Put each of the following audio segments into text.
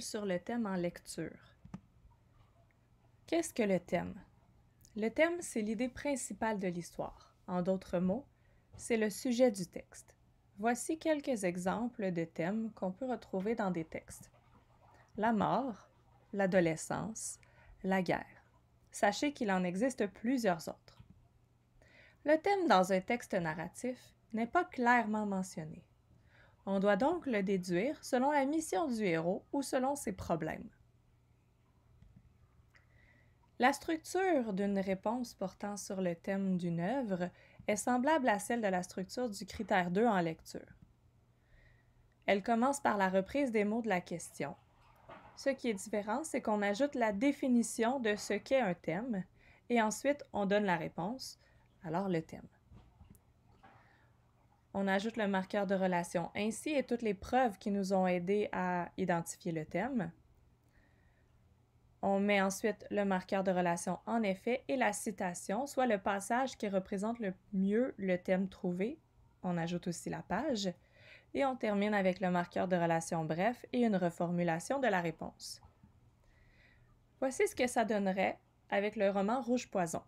sur le thème en lecture. Qu'est-ce que le thème? Le thème, c'est l'idée principale de l'histoire. En d'autres mots, c'est le sujet du texte. Voici quelques exemples de thèmes qu'on peut retrouver dans des textes. La mort, l'adolescence, la guerre. Sachez qu'il en existe plusieurs autres. Le thème dans un texte narratif n'est pas clairement mentionné. On doit donc le déduire selon la mission du héros ou selon ses problèmes. La structure d'une réponse portant sur le thème d'une œuvre est semblable à celle de la structure du critère 2 en lecture. Elle commence par la reprise des mots de la question. Ce qui est différent, c'est qu'on ajoute la définition de ce qu'est un thème et ensuite on donne la réponse, alors le thème. On ajoute le marqueur de relation ainsi et toutes les preuves qui nous ont aidés à identifier le thème. On met ensuite le marqueur de relation en effet et la citation, soit le passage qui représente le mieux le thème trouvé. On ajoute aussi la page. Et on termine avec le marqueur de relation bref et une reformulation de la réponse. Voici ce que ça donnerait avec le roman Rouge Poison.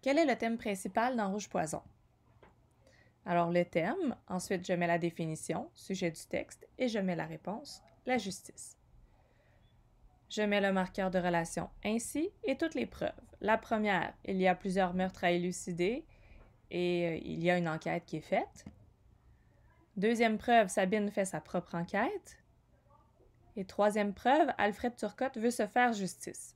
Quel est le thème principal dans Rouge Poison? Alors le thème, ensuite je mets la définition, sujet du texte, et je mets la réponse, la justice. Je mets le marqueur de relation ainsi et toutes les preuves. La première, il y a plusieurs meurtres à élucider et euh, il y a une enquête qui est faite. Deuxième preuve, Sabine fait sa propre enquête. Et troisième preuve, Alfred Turcotte veut se faire justice.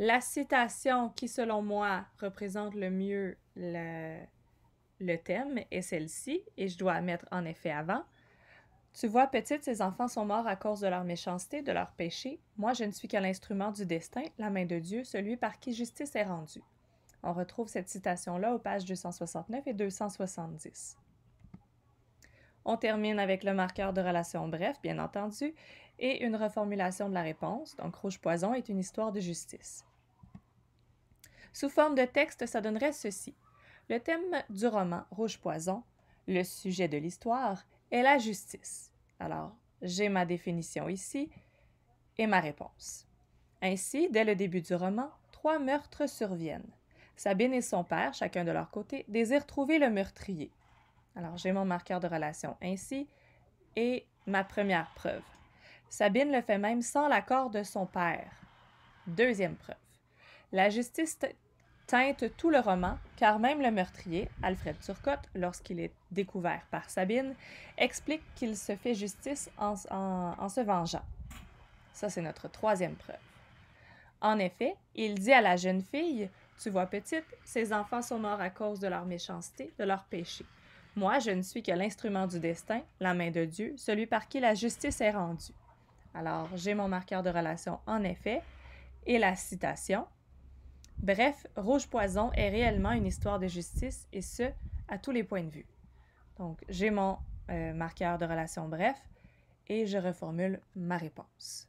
La citation qui, selon moi, représente le mieux le, thème est celle-ci, et je dois mettre en effet avant. Tu vois, petite, ces enfants sont morts à cause de leur méchanceté, de leur péché. Moi, je ne suis qu'à l'instrument du destin, la main de Dieu, celui par qui justice est rendue. On retrouve cette citation-là aux pages 269 et 270. On termine avec le marqueur de relation bref, bien entendu, et une reformulation de la réponse. Donc, Rouge Poison est une histoire de justice. Sous forme de texte, ça donnerait ceci. Le thème du roman Rouge Poison, le sujet de l'histoire, est la justice. Alors, j'ai ma définition ici et ma réponse. Ainsi, dès le début du roman, trois meurtres surviennent. Sabine et son père, chacun de leur côté, désirent trouver le meurtrier. Alors, j'ai mon marqueur de relation ainsi et ma première preuve. Sabine le fait même sans l'accord de son père. Deuxième preuve. La justice teinte tout le roman, car même le meurtrier, Alfred Turcotte, lorsqu'il est découvert par Sabine, explique qu'il se fait justice en, se vengeant. Ça, c'est notre troisième preuve. En effet, il dit à la jeune fille Tu vois, petite, ces enfants sont morts à cause de leur méchanceté, de leur péché. Moi, je ne suis que l'instrument du destin, la main de Dieu, celui par qui la justice est rendue. Alors, j'ai mon marqueur de relation en effet, et la citation Bref, Rouge Poison est réellement une histoire de justice et ce, à tous les points de vue. Donc, j'ai mon euh, marqueur de relation bref et je reformule ma réponse.